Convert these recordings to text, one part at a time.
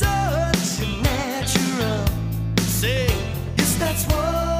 such a natural. Say, yes, that's what.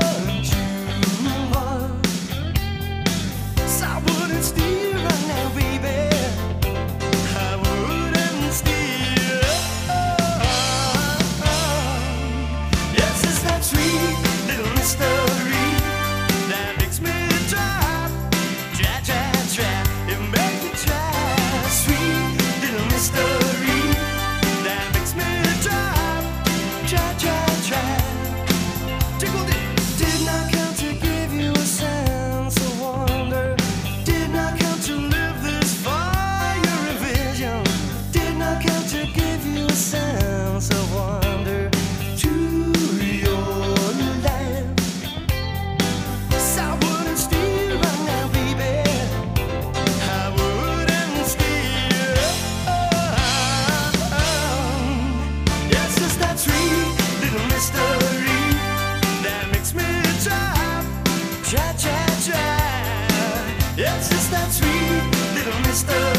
Mr. Sweet, little Mr.